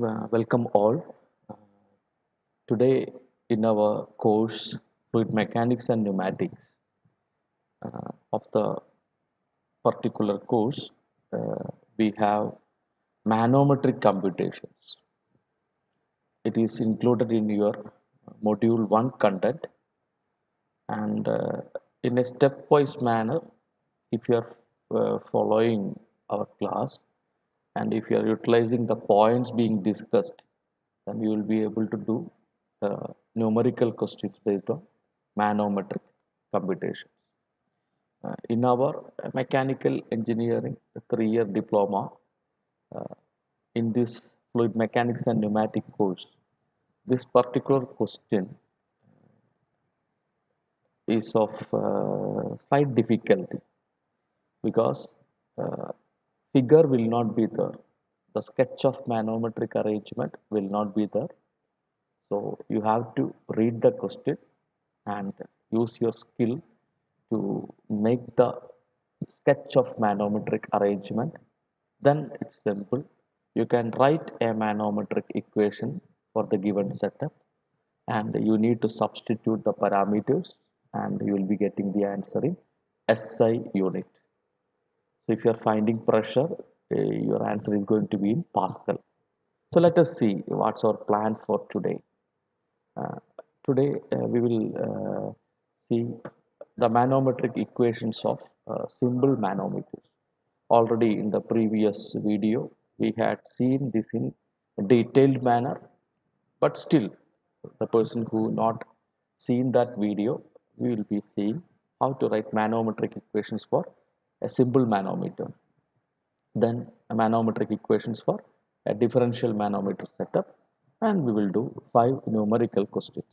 Uh, welcome all. Uh, today in our course Fluid Mechanics and Pneumatics uh, of the particular course uh, we have manometric computations. It is included in your module 1 content and uh, in a stepwise manner if you are uh, following our class and if you are utilizing the points being discussed then you will be able to do uh, numerical questions based on manometric computations. Uh, in our mechanical engineering three-year diploma uh, in this fluid mechanics and pneumatic course this particular question is of uh, slight difficulty because uh, figure will not be there. The sketch of manometric arrangement will not be there. So you have to read the question and use your skill to make the sketch of manometric arrangement. Then it's simple. You can write a manometric equation for the given setup and you need to substitute the parameters and you will be getting the answer in SI unit so if you are finding pressure uh, your answer is going to be in Pascal. So let us see what's our plan for today. Uh, today uh, we will uh, see the manometric equations of uh, simple manometers. Already in the previous video we had seen this in detailed manner but still the person who not seen that video we will be seeing how to write manometric equations for a simple manometer. Then manometric equations for a differential manometer setup and we will do five numerical questions.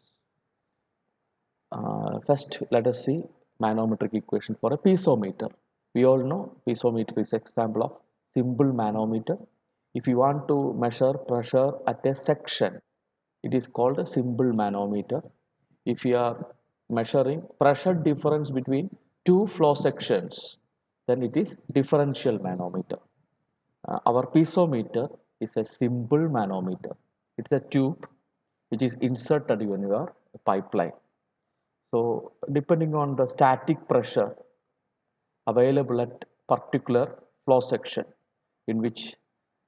Uh, first let us see manometric equation for a piezometer. We all know piezometer is example of simple manometer. If you want to measure pressure at a section it is called a simple manometer. If you are measuring pressure difference between two flow sections then it is differential manometer. Uh, our piezometer is a simple manometer. It's a tube which is inserted in your pipeline. So depending on the static pressure available at particular flow section in which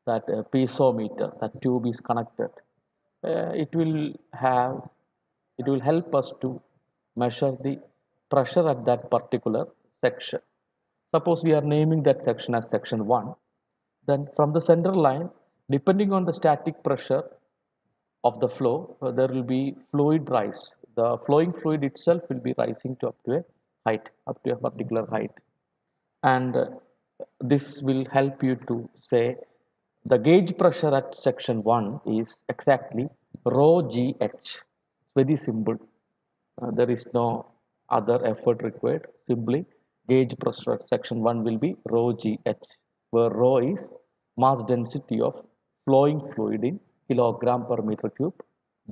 that uh, piezometer that tube is connected uh, it will have it will help us to measure the pressure at that particular section suppose we are naming that section as section 1 then from the center line depending on the static pressure of the flow uh, there will be fluid rise. The flowing fluid itself will be rising to up to a height up to a particular height. And uh, this will help you to say the gauge pressure at section 1 is exactly rho gh very simple. Uh, there is no other effort required. Simply gauge pressure at section 1 will be rho gh where rho is mass density of flowing fluid in kilogram per meter cube.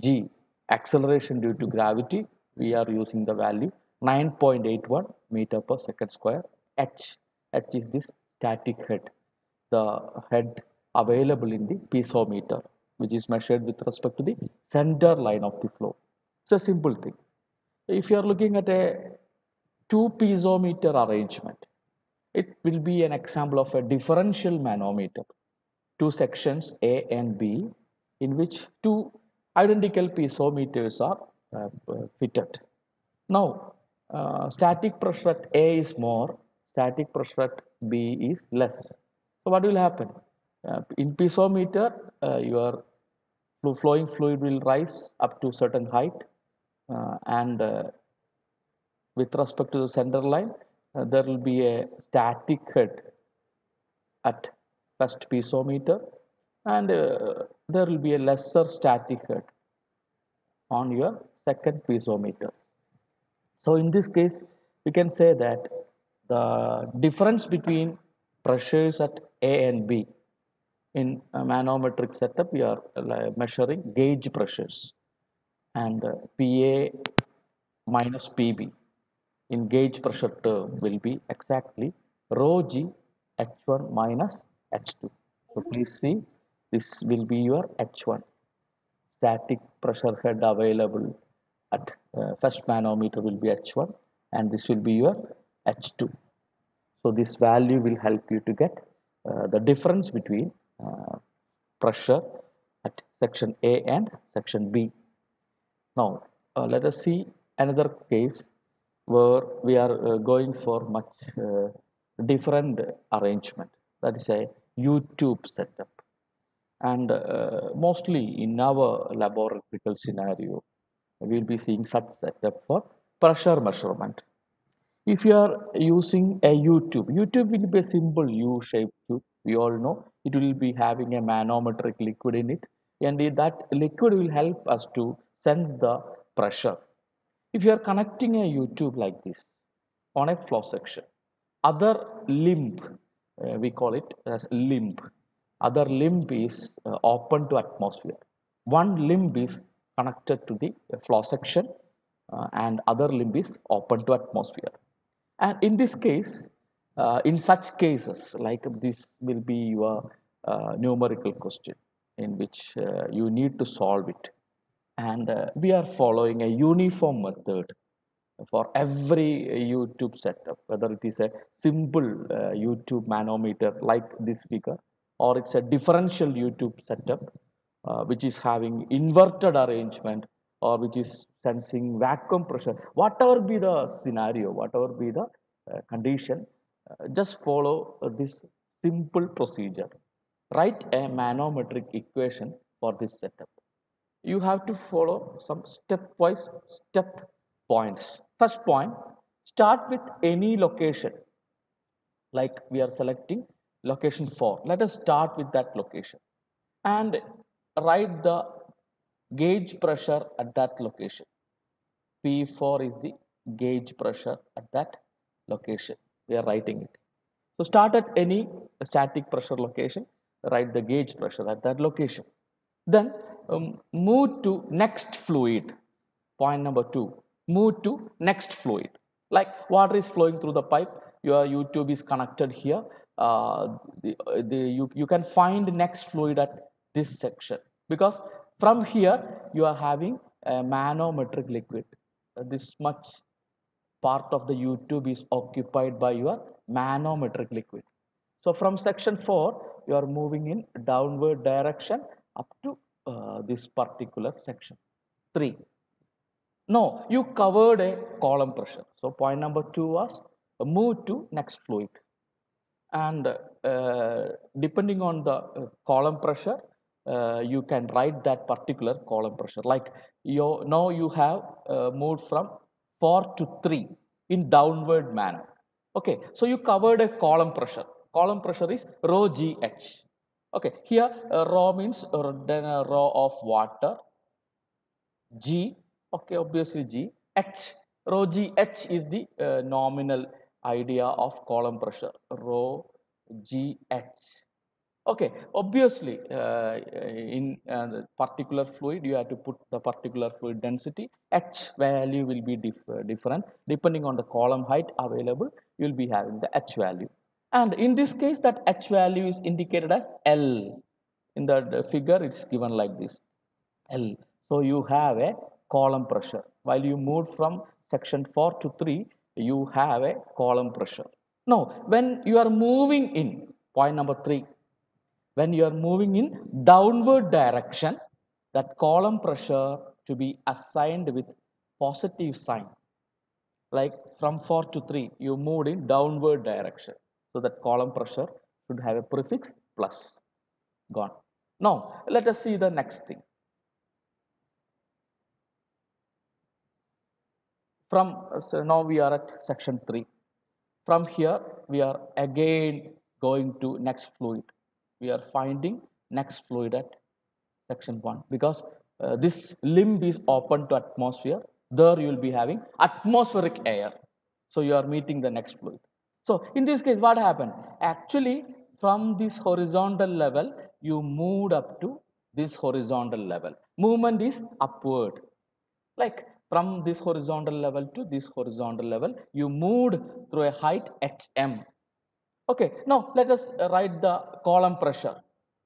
G acceleration due to gravity. We are using the value 9.81 meter per second square. H h is this static head. The head available in the piezometer which is measured with respect to the center line of the flow. It's a simple thing. If you are looking at a two piezometer arrangement. It will be an example of a differential manometer. Two sections a and b in which two identical piezometers are uh, fitted. Now uh, static pressure at a is more static pressure at b is less. So what will happen? Uh, in piezometer uh, your flowing fluid will rise up to certain height uh, and uh, with respect to the center line uh, there will be a static head at first piezometer and uh, there will be a lesser static head on your second piezometer. So in this case we can say that the difference between pressures at a and b in a manometric setup we are uh, measuring gauge pressures and uh, pa minus pb in gauge pressure term will be exactly rho g h1 minus h2 so please see this will be your h1 static pressure head available at uh, first manometer will be h1 and this will be your h2 so this value will help you to get uh, the difference between uh, pressure at section A and section B. Now uh, let us see another case where we are uh, going for much uh, different arrangement that is a U-tube setup and uh, mostly in our laboratory scenario we will be seeing such setup for pressure measurement if you are using a U-tube, U-tube will be a simple U-shaped tube. We all know it will be having a manometric liquid in it and that liquid will help us to sense the pressure. If you are connecting a U-tube like this on a flow section, other limb, uh, we call it as limb, other limb is uh, open to atmosphere. One limb is connected to the flow section uh, and other limb is open to atmosphere. And in this case uh, in such cases like this will be your uh, numerical question in which uh, you need to solve it and uh, we are following a uniform method for every U-tube setup whether it is a simple uh, U-tube manometer like this figure or it's a differential U-tube setup uh, which is having inverted arrangement or which is sensing vacuum pressure. Whatever be the scenario whatever be the uh, condition uh, just follow this simple procedure. Write a manometric equation for this setup you have to follow some stepwise step points first point start with any location like we are selecting location 4 let us start with that location and write the gauge pressure at that location P4 is the gauge pressure at that location. We are writing it. So start at any static pressure location, write the gauge pressure at that location. Then um, move to next fluid. Point number two, move to next fluid. Like water is flowing through the pipe, your U-tube is connected here. Uh, the, the, you, you can find next fluid at this section because from here you are having a manometric liquid uh, this much part of the U-tube is occupied by your manometric liquid. So from section 4 you are moving in downward direction up to uh, this particular section. 3. No, you covered a column pressure. So point number 2 was uh, move to next fluid. And uh, depending on the uh, column pressure uh, you can write that particular column pressure. Like you now you have uh, moved from 4 to 3 in downward manner. Okay so you covered a column pressure. Column pressure is rho gh okay here uh, rho means uh, a rho of water. G okay obviously g. H rho g h is the uh, nominal idea of column pressure. Rho g h. Okay obviously uh, in uh, the particular fluid you have to put the particular fluid density. H value will be dif uh, different. Depending on the column height available you will be having the h value and in this case that h value is indicated as l. In the, figure it's given like this. L. So you have a column pressure. While you moved from section 4 to 3 you have a column pressure. Now when you are moving in point number 3 when you are moving in downward direction that column pressure to be assigned with positive sign. Like from 4 to 3 you moved in downward direction so that column pressure should have a prefix plus. Gone. Now let us see the next thing. From so now we are at section 3 from here we are again going to next fluid. We are finding next fluid at section 1 because uh, this limb is open to atmosphere. There you will be having atmospheric air. So you are meeting the next fluid so in this case what happened? Actually from this horizontal level you moved up to this horizontal level. Movement is upward. Like from this horizontal level to this horizontal level you moved through a height hm Okay, now let us write the column pressure.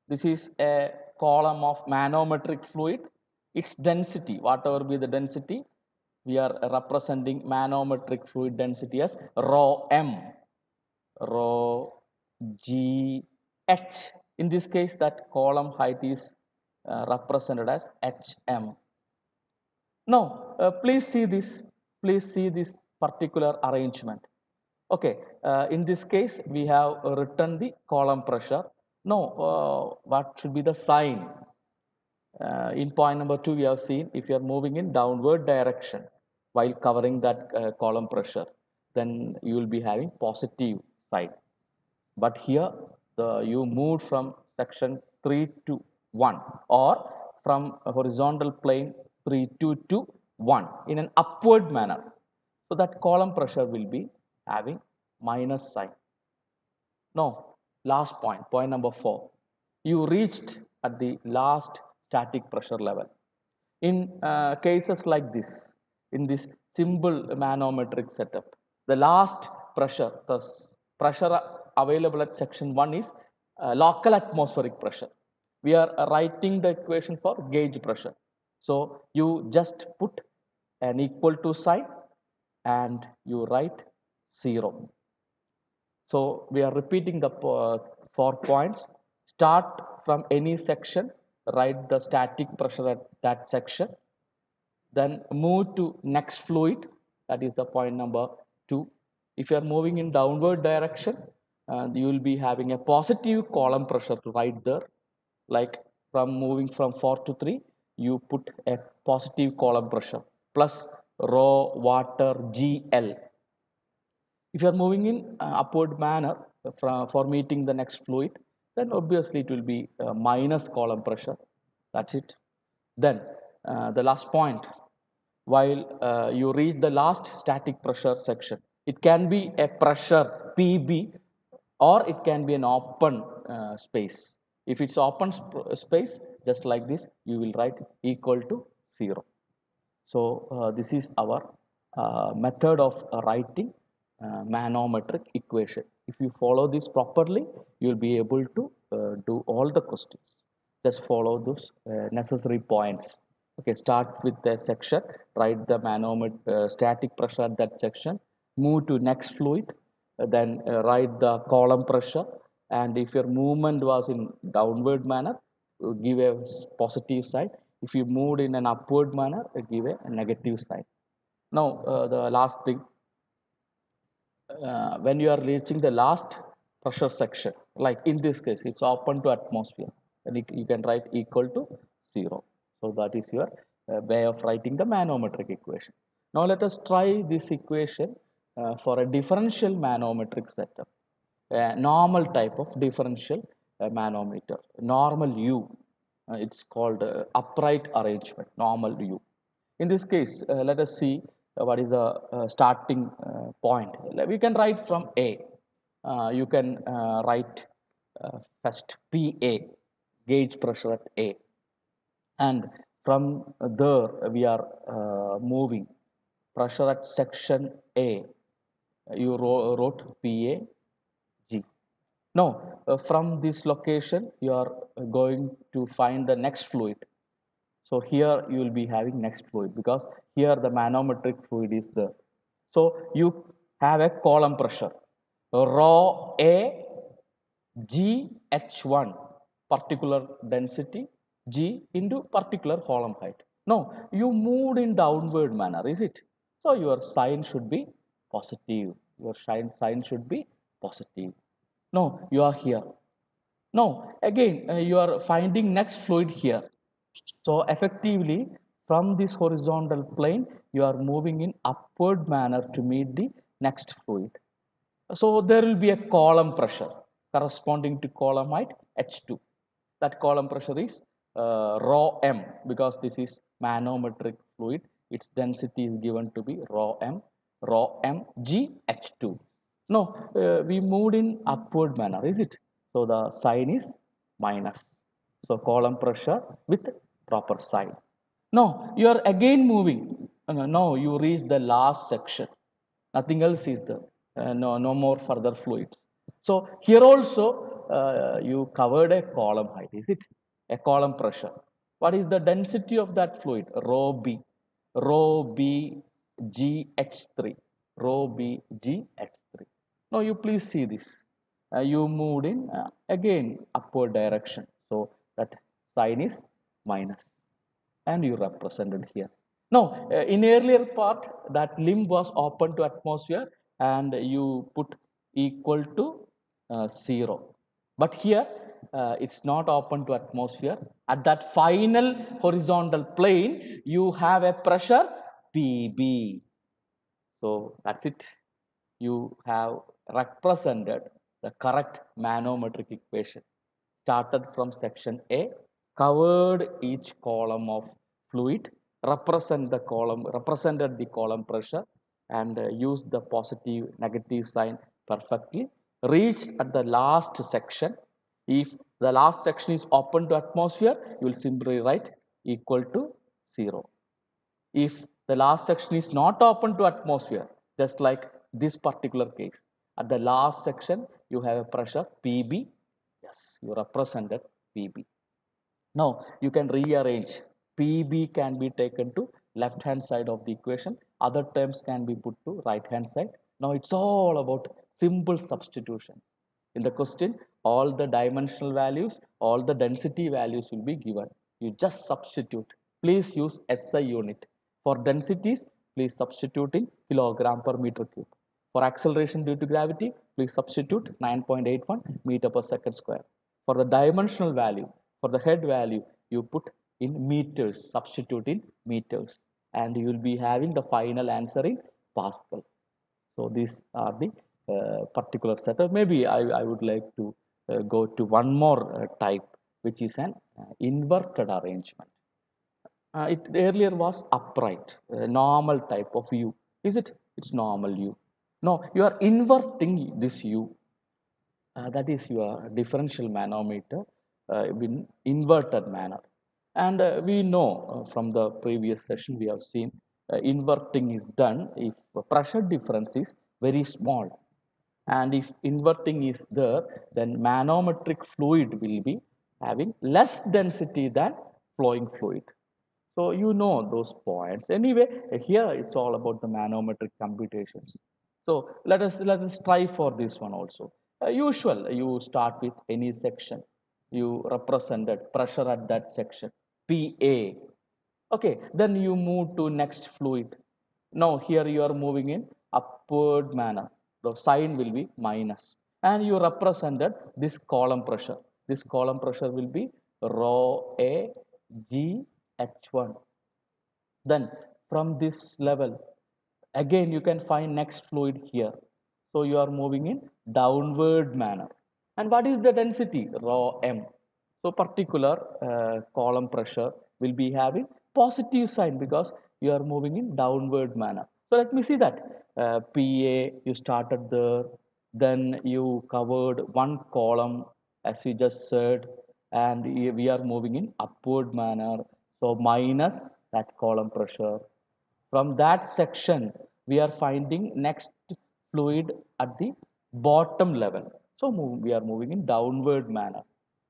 This is a column of manometric fluid. Its density whatever be the density we are representing manometric fluid density as rho m rho g h. In this case that column height is uh, represented as hm now uh, please see this please see this particular arrangement. Okay uh, in this case we have written the column pressure. Now, uh, what should be the sign? Uh, in point number two we have seen if you are moving in downward direction while covering that uh, column pressure then you will be having positive side. But here the you moved from section 3 to 1 or from horizontal plane 3 2 to 1 in an upward manner. So that column pressure will be having minus sign. No last point point number 4 you reached at the last static pressure level. In uh, cases like this in this simple manometric setup the last pressure the pressure available at section 1 is uh, local atmospheric pressure. We are writing the equation for gauge pressure. So you just put an equal to sign and you write 0 so we are repeating the uh, four points. Start from any section write the static pressure at that section. Then move to next fluid that is the point number 2 if you are moving in downward direction uh, you will be having a positive column pressure right there. Like from moving from 4 to 3 you put a positive column pressure plus rho water gl if you are moving in uh, upward manner from, for meeting the next fluid then obviously it will be uh, minus column pressure. That's it. Then uh, the last point. While uh, you reach the last static pressure section it can be a pressure pb or it can be an open uh, space. If it's open sp space just like this you will write equal to 0 so uh, this is our uh, method of writing uh, manometric equation. If you follow this properly you will be able to uh, do all the questions. Just follow those uh, necessary points. Okay start with the section write the manometer uh, static pressure at that section move to next fluid uh, then uh, write the column pressure. And if your movement was in downward manner give a positive side if you moved in an upward manner give a, negative side now uh, the last thing. Uh, when you are reaching the last pressure section like in this case it's open to atmosphere and you, you can write equal to zero. So that is your uh, way of writing the manometric equation. Now let us try this equation uh, for a differential manometric setup a normal type of differential uh, manometer normal u uh, it's called uh, upright arrangement normal u. In this case let us see what is the starting point. We can write from a. You can write first pa gauge pressure at a. And from there we are moving pressure at section a you wrote, wrote pa g. No uh, from this location you are going to find the next fluid. So here you will be having next fluid because here the manometric fluid is there. So you have a column pressure. Rho a g h1 particular density g into particular column height. No you moved in downward manner is it? So your sign should be positive. Your sign sign should be positive. No you are here. No again uh, you are finding next fluid here. So effectively from this horizontal plane you are moving in upward manner to meet the next fluid. So there will be a column pressure corresponding to column height h2 that column pressure is uh, rho m because this is manometric fluid. Its density is given to be rho m rho m g h2 no uh, we moved in upward manner is it? So the sign is minus. So column pressure with proper sign no you are again moving. Uh, no, no you reach the last section. Nothing else is there. Uh, no no more further fluids. So here also uh, you covered a column height is it? A column pressure. What is the density of that fluid? Rho B. Rho B GH3. Rho B GH3. Now you please see this. Uh, you moved in uh, again upward direction. So that sign is minus and you represented here. Now uh, in earlier part that limb was open to atmosphere and you put equal to uh, 0. But here uh, it's not open to atmosphere. At that final horizontal plane, you have a pressure PB. So that's it. You have represented the correct manometric equation. Started from section A, covered each column of fluid, represent the column, represented the column pressure, and uh, used the positive negative sign perfectly. Reached at the last section. If the last section is open to atmosphere, you will simply write equal to 0. If the last section is not open to atmosphere, just like this particular case, at the last section, you have a pressure PB. Yes, you represented PB. Now, you can rearrange. PB can be taken to left hand side of the equation. Other terms can be put to right hand side. Now, it's all about simple substitution. In the question, all the dimensional values, all the density values will be given. You just substitute. Please use SI unit. For densities, please substitute in kilogram per meter cube. For acceleration due to gravity, please substitute 9.81 meter per second square. For the dimensional value, for the head value, you put in meters, substitute in meters. And you will be having the final answer in Pascal. So these are the uh, particular setup. Maybe I, I would like to uh, go to one more uh, type, which is an uh, inverted arrangement. Uh, it earlier was upright, normal type of U. Is it? It's normal U. No, you are inverting this U. Uh, that is your differential manometer uh, in inverted manner. And uh, we know uh, from the previous session we have seen uh, inverting is done if pressure difference is very small. And if inverting is there, then manometric fluid will be having less density than flowing fluid. So you know those points. Anyway, here it's all about the manometric computations. So let us let us try for this one also. Uh, usual, you start with any section. You represent that pressure at that section, PA. Okay, then you move to next fluid. Now here you are moving in upward manner. The sign will be minus. And you represent that this column pressure. This column pressure will be rho A G H1. Then from this level, again you can find next fluid here. So you are moving in downward manner. And what is the density? Rho m. So particular uh, column pressure will be having positive sign because you are moving in downward manner. So let me see that. Uh, pa you started there. Then you covered one column as we just said and we are moving in upward manner so minus that column pressure from that section, we are finding next fluid at the bottom level. So move, we are moving in downward manner.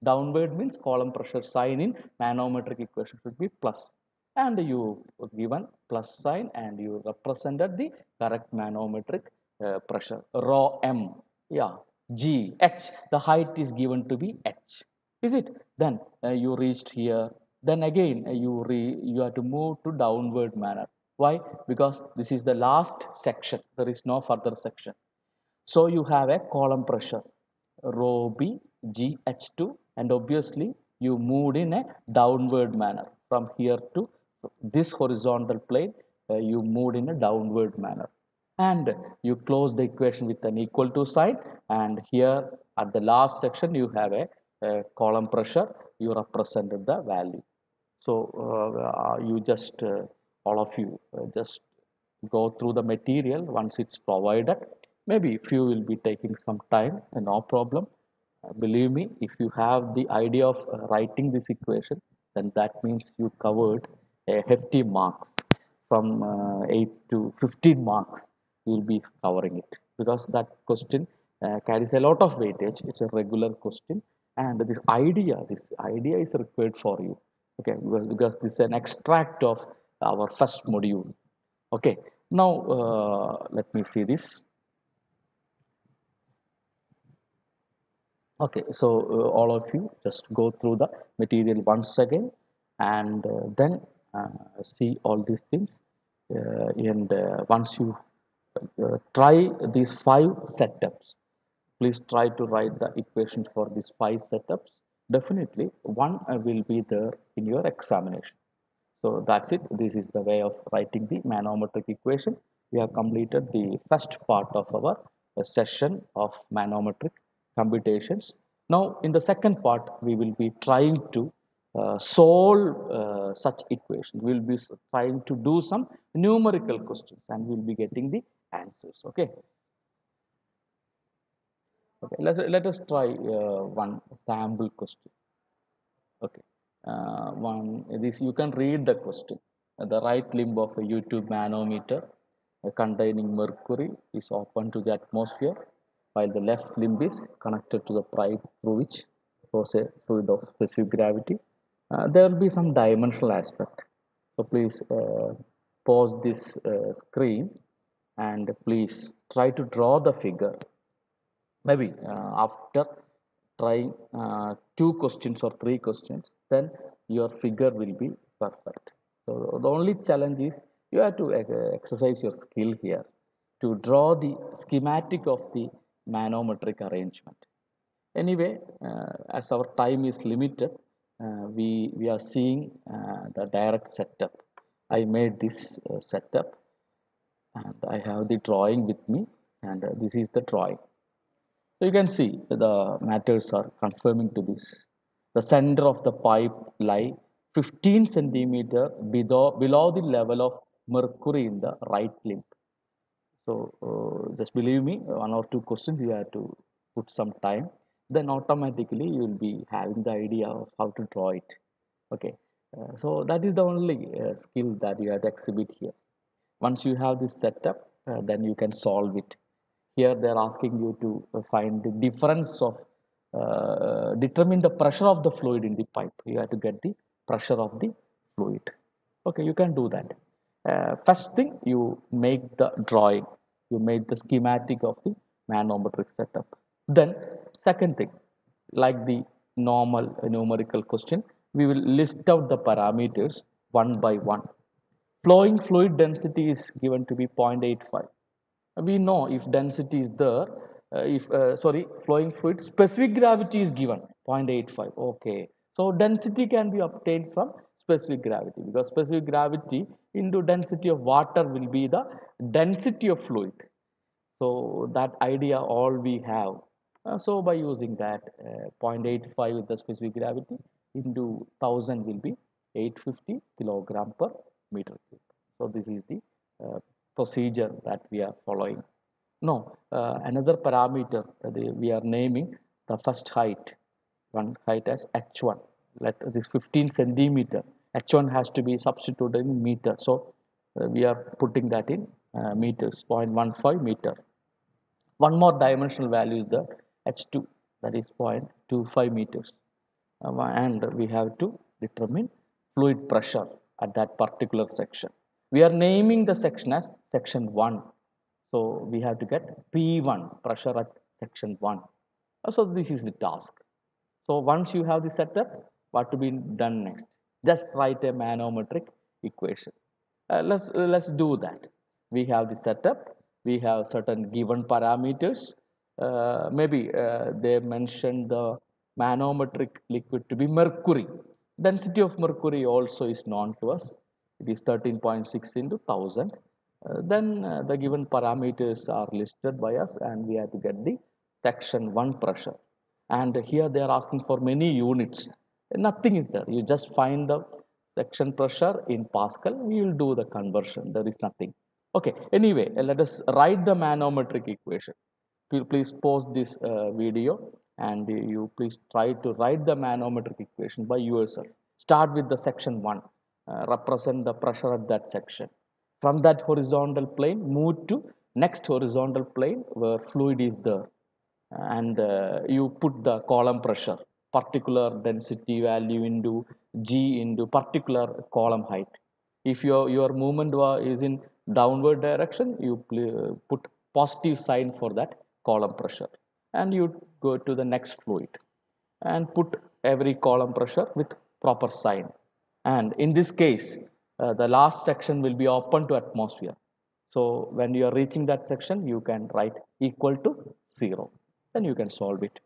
Downward means column pressure sign in manometric equation should be plus. And you given plus sign and you represented the correct manometric uh, pressure. Rho M. Yeah. G. H. The height is given to be H. Is it? Then uh, you reached here. Then again uh, you re, you have to move to downward manner why? Because this is the last section. There is no further section. So you have a column pressure rho B GH2 and obviously you moved in a downward manner from here to this horizontal plane uh, you moved in a downward manner and you close the equation with an equal to sign and here at the last section you have a, a column pressure you represented the value so uh, you just uh, all of you uh, just go through the material. Once it's provided maybe few will be taking some time uh, no problem. Uh, believe me if you have the idea of uh, writing this equation then that means you covered a hefty marks. From uh, 8 to 15 marks you will be covering it. Because that question uh, carries a lot of weightage. It's a regular question. And this idea this idea is required for you okay because, because this is an extract of our first module. Okay now uh, let me see this. Okay so uh, all of you just go through the material once again and uh, then uh, see all these things. Uh, and uh, once you try these five setups please try to write the equations for these five setups definitely one uh, will be there in your examination. So that's it. This is the way of writing the manometric equation. We have completed the first part of our uh, session of manometric computations. Now in the second part we will be trying to uh, solve uh, such equations. We will be trying to do some numerical questions and we will be getting the answers okay okay let's let us try uh, one sample question. Okay uh, one this you can read the question. Uh, the right limb of a U-tube manometer containing mercury is open to the atmosphere while the left limb is connected to the pipe through which flows a fluid of specific gravity. Uh, there will be some dimensional aspect. So please uh, pause this uh, screen and please try to draw the figure maybe uh, after trying uh, two questions or three questions then your figure will be perfect. So the only challenge is you have to uh, exercise your skill here to draw the schematic of the manometric arrangement. Anyway uh, as our time is limited uh, we we are seeing uh, the direct setup. I made this setup and i have the drawing with me and this is the drawing so you can see the matters are confirming to this. The center of the pipe lie 15 centimeter below, below the level of mercury in the right limb. So uh, just believe me, one or two questions you have to put some time. Then automatically you will be having the idea of how to draw it. Okay, uh, so that is the only uh, skill that you have to exhibit here. Once you have this setup, uh, then you can solve it here they are asking you to uh, find the difference of uh, determine the pressure of the fluid in the pipe. You have to get the pressure of the fluid. Okay you can do that. Uh, first thing you make the drawing. You make the schematic of the manometric setup. Then second thing like the normal numerical question we will list out the parameters one by one. Flowing fluid density is given to be 0.85 we know if density is there uh, if uh, sorry flowing fluid specific gravity is given 0.85 okay. So density can be obtained from specific gravity because specific gravity into density of water will be the density of fluid. So that idea all we have. Uh, so by using that uh, 0.85 with the specific gravity into 1000 will be 850 kilogram per meter cube. So this is the uh, procedure that we are following. No, uh, another parameter that we are naming the first height, one height as h1. Let this 15 centimeter. h1 has to be substituted in meter. So uh, we are putting that in uh, meters, 0.15 meter. One more dimensional value is the h2, that is 0.25 meters. Uh, and we have to determine fluid pressure at that particular section we are naming the section as section 1 so we have to get p1 pressure at section 1 Uh, so this is the task. So once you have the setup what to be done next? Just write a manometric equation. Uh, let's uh, let's do that. We have the setup we have certain given parameters. Uh, maybe uh, they mentioned the manometric liquid to be mercury. Density of mercury also is known to us it is 13.6 into 1000 uh, then uh, the given parameters are listed by us and we have to get the section 1 pressure. And here they are asking for many units. Nothing is there. You just find the section pressure in pascal. We will do the conversion. There is nothing. Okay. Anyway uh, let us write the manometric equation. Please pause this uh, video and you please try to write the manometric equation by yourself. Start with the section 1 uh, represent the pressure at that section. From that horizontal plane move to next horizontal plane where fluid is there. And uh, you put the column pressure particular density value into g into particular column height. If your your movement is in downward direction you put positive sign for that column pressure. And you go to the next fluid and put every column pressure with proper sign and in this case uh, the last section will be open to atmosphere. So when you are reaching that section you can write equal to 0 then you can solve it.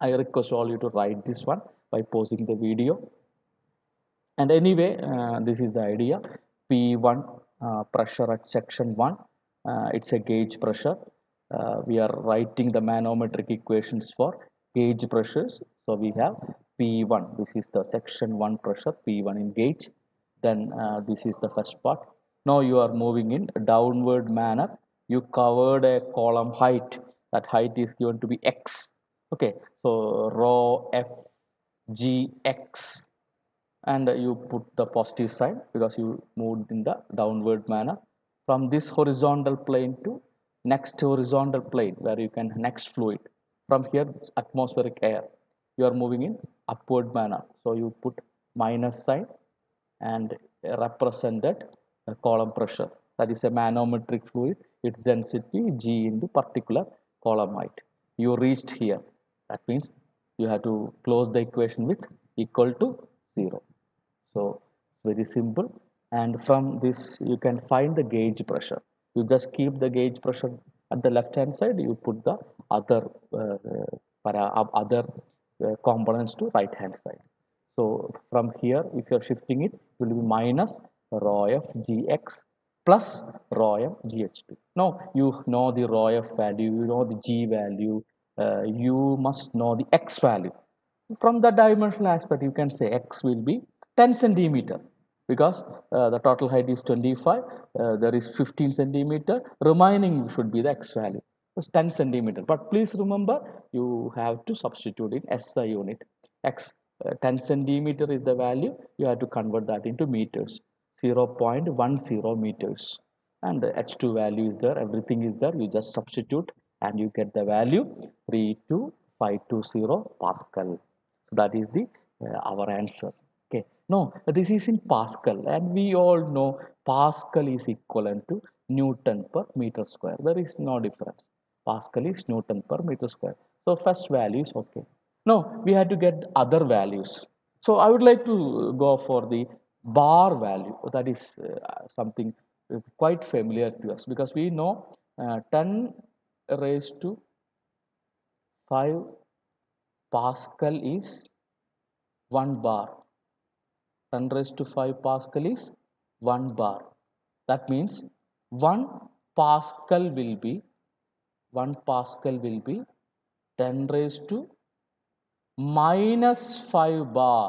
I request all you to write this one by pausing the video. And anyway uh, this is the idea. P1 uh, pressure at section 1 uh, it's a gauge pressure. Uh, we are writing the manometric equations for gauge pressures. So we have P1 this is the section 1 pressure P1 in gauge. Then uh, this is the first part. Now you are moving in downward manner. You covered a column height. That height is given to be x. Okay so rho f g x. And you put the positive sign because you moved in the downward manner. From this horizontal plane to next horizontal plane where you can next fluid. From here it's atmospheric air you are moving in upward manner. So you put minus sign and represented the column pressure. That is a manometric fluid. Its density g into particular column height. You reached here. That means you have to close the equation with equal to 0 so very simple. And from this you can find the gauge pressure. You just keep the gauge pressure at the left hand side. You put the other uh, para, other uh, components to right hand side. So from here if you are shifting it, it will be minus rho f gx plus rho f gh2 now you know the rho f value you know the g value uh, you must know the x value. From the dimensional aspect you can say x will be 10 centimeter because uh, the total height is 25 uh, there is 15 centimeter remaining should be the x value 10 centimeter. But please remember you have to substitute in SI unit. X uh, 10 centimeter is the value. You have to convert that into meters. 0.10 meters. And the h2 value is there. Everything is there. You just substitute and you get the value 32520 pascal. So that is the uh, our answer. Okay. No this is in pascal. And we all know pascal is equivalent to newton per meter square. There is no difference pascal is newton per meter square. So first value is okay. No we had to get other values. So i would like to go for the bar value. That is uh, something quite familiar to us because we know uh, 10 raised to 5 pascal is 1 bar. 10 raised to 5 pascal is 1 bar. That means 1 pascal will be 1 pascal will be 10 raised to minus 5 bar.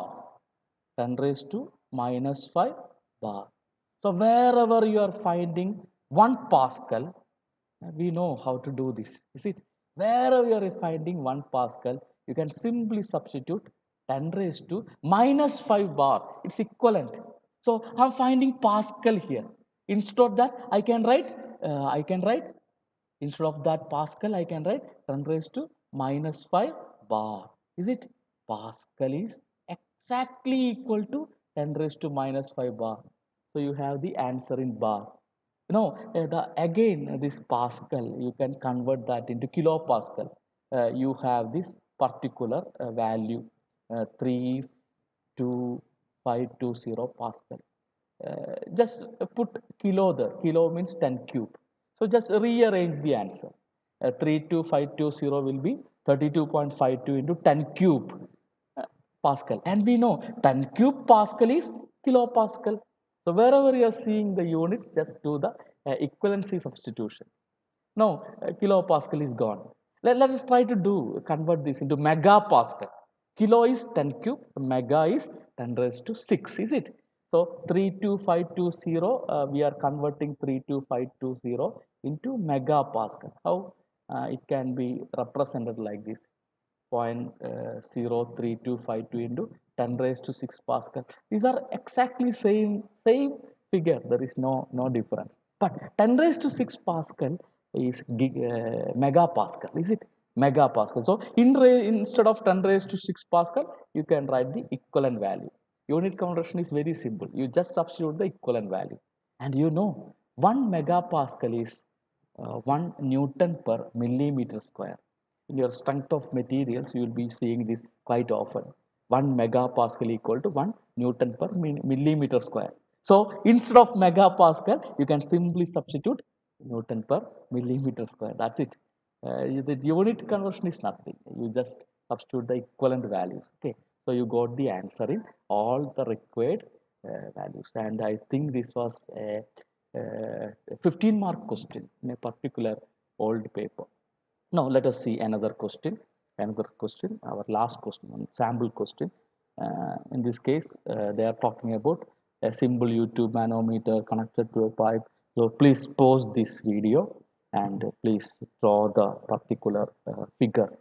10 raised to minus 5 bar. So wherever you are finding 1 pascal we know how to do this. Is it wherever you are finding 1 pascal you can simply substitute 10 raised to minus 5 bar. It's equivalent. So i'm finding pascal here. Instead of that i can write uh, i can write instead of that pascal i can write 10 raised to minus 5 bar. Is it? Pascal is exactly equal to 10 raised to minus 5 bar. So you have the answer in bar. Know uh, the, again this pascal you can convert that into kilopascal uh, you have this particular uh, value uh, 32520 pascal. Uh, just put kilo there. Kilo means 10 cube so just rearrange the answer. Uh, 32520 will be 32.52 into 10 cube uh, pascal. And we know 10 cube pascal is kilopascal. So wherever you are seeing the units just do the uh, equivalency substitution. Now uh, kilopascal is gone. Let, let us try to do convert this into megapascal. Kilo is 10 cube mega is 10 raised to 6 is it so 32520 uh, we are converting 32520 into megapascal how uh, it can be represented like this. Uh, 03252 into 10 raised to 6 pascal these are exactly same same figure. There is no no difference. But 10 raised to 6 pascal is gig, uh, megapascal is it? Megapascal. So in instead of 10 raised to 6 Pascal, you can write the equivalent value. Unit conversion is very simple. You just substitute the equivalent value. And you know, 1 megapascal is uh, 1 Newton per millimeter square. In your strength of materials, you will be seeing this quite often. 1 megapascal equal to 1 Newton per millimeter square. So instead of megapascal, you can simply substitute Newton per millimeter square. That's it. Uh, the unit conversion is nothing. You just substitute the equivalent values. Okay. So you got the answer in all the required uh, values. And I think this was a, a 15 mark question in a particular old paper. Now let us see another question. Another question, our last question, one sample question. Uh, in this case, uh, they are talking about a simple U-tube manometer connected to a pipe. So please pause this video and please draw the particular uh, figure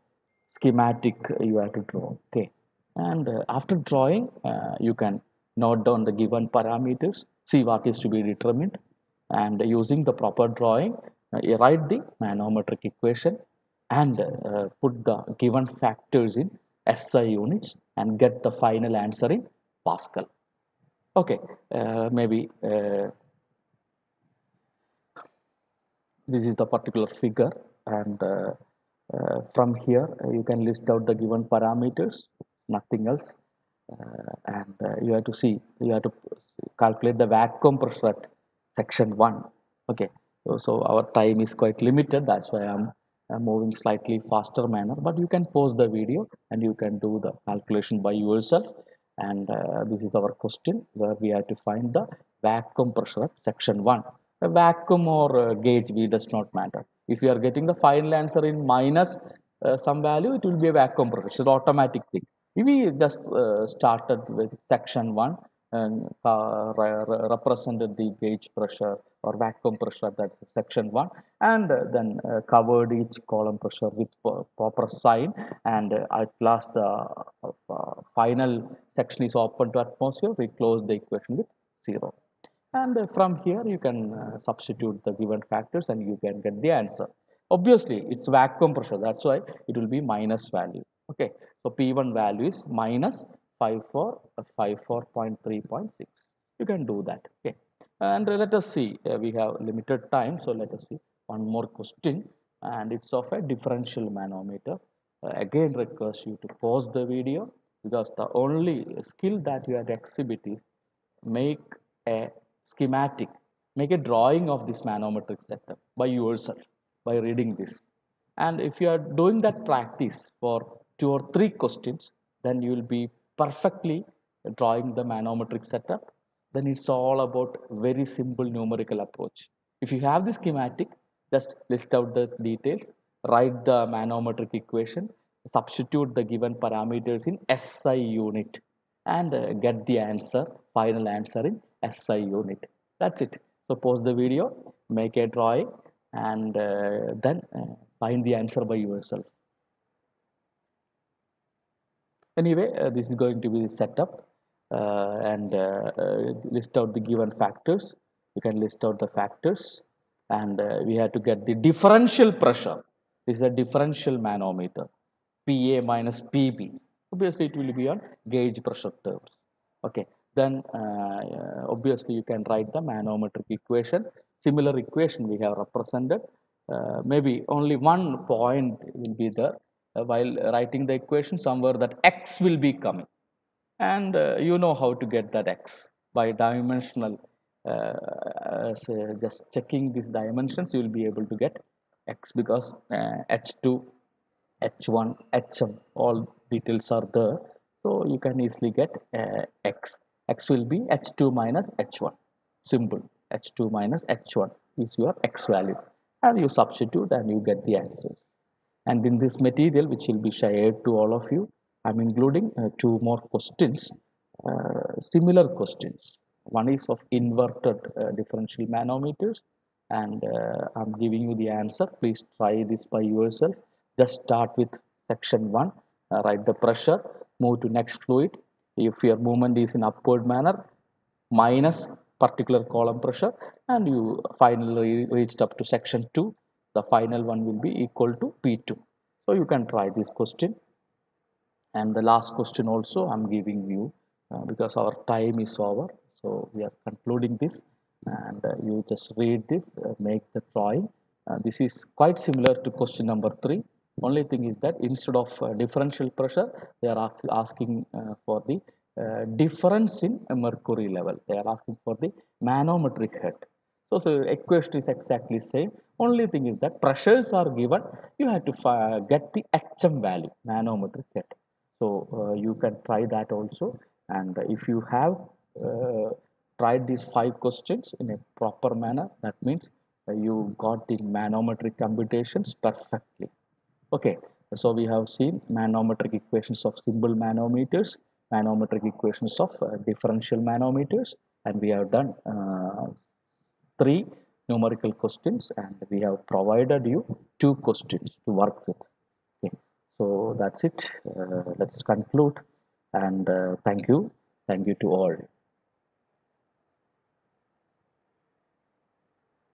schematic you have to draw okay and uh, after drawing uh, you can note down the given parameters see what is to be determined. And using the proper drawing you write the manometric equation and uh, put the given factors in SI units and get the final answer in Pascal. Okay, uh, maybe uh, this is the particular figure. And uh, uh, from here uh, you can list out the given parameters nothing else. Uh, and uh, you have to see you have to calculate the vacuum pressure at section 1 okay. So, our time is quite limited. That's why i'm, moving slightly faster manner. But you can pause the video and you can do the calculation by yourself. And uh, this is our question where we have to find the vacuum pressure at section 1 a vacuum or uh, gauge v does not matter. If you are getting the final answer in minus uh, some value it will be a vacuum pressure. It's an automatic thing we just uh, started with section 1 and uh, represented the gauge pressure or vacuum pressure that's section 1 and uh, then uh, covered each column pressure with proper sign and at last the final section is open to atmosphere. We close the equation with 0 and from here you can uh, substitute the given factors and you can get the answer. Obviously it's vacuum pressure. That's why it will be minus value. Okay so p1 value is minus 54 uh, 54.3.6 you can do that okay? And let us see uh, we have limited time so let us see one more question. And it's of a differential manometer. Uh, again request you to pause the video because the only skill that you have to exhibit is make a schematic make a drawing of this manometric setup by yourself by reading this. And if you are doing that practice for two or three questions then you will be perfectly drawing the manometric setup then it's all about very simple numerical approach if you have the schematic just list out the details write the manometric equation substitute the given parameters in SI unit and uh, get the answer final answer in SI unit. That's it. So pause the video, make a drawing and uh, then uh, find the answer by yourself. Anyway, uh, this is going to be the setup uh, and uh, list out the given factors. You can list out the factors and we have to get the differential pressure. This is a differential manometer. PA minus PB. Obviously, it will be on gauge pressure terms. Okay, then uh, obviously you can write the manometric equation similar equation we have represented uh, maybe only one point will be there while writing the equation somewhere that x will be coming. And uh, you know how to get that x by dimensional uh, just checking these dimensions you will be able to get x because h2 h1 hm all details are there. So you can easily get x. X will be h2 minus h1 simple. H2 minus h1 is your x value. And you substitute and you get the answers and in this material which will be shared to all of you i'm including uh, two more questions uh, similar questions. One is of inverted uh, differential manometers. And uh, i'm giving you the answer. Please try this by yourself. Just start with section 1 uh, write the pressure. Move to next fluid. If your movement is in upward manner minus particular column pressure. And you finally reached up to section 2 the final one will be equal to P2 so you can try this question. And the last question also i'm giving you uh, because our time is over. So we are concluding this. And uh, you just read this uh, make the drawing. Uh, this is quite similar to question number three. Only thing is that instead of uh, differential pressure they are asking uh, for the difference in mercury level. They are asking for the manometric head. So, so equation is exactly same. Only thing is that pressures are given. You have to get the HM value, manometric head. So uh, you can try that also. And if you have uh, tried these five questions in a proper manner, that means uh, you got the manometric computations perfectly. Okay. So we have seen manometric equations of simple manometers, manometric equations of uh, differential manometers, and we have done uh, three numerical questions and we have provided you two questions to work with. Okay. So that's it. Uh, let's conclude and uh, thank you. Thank you to all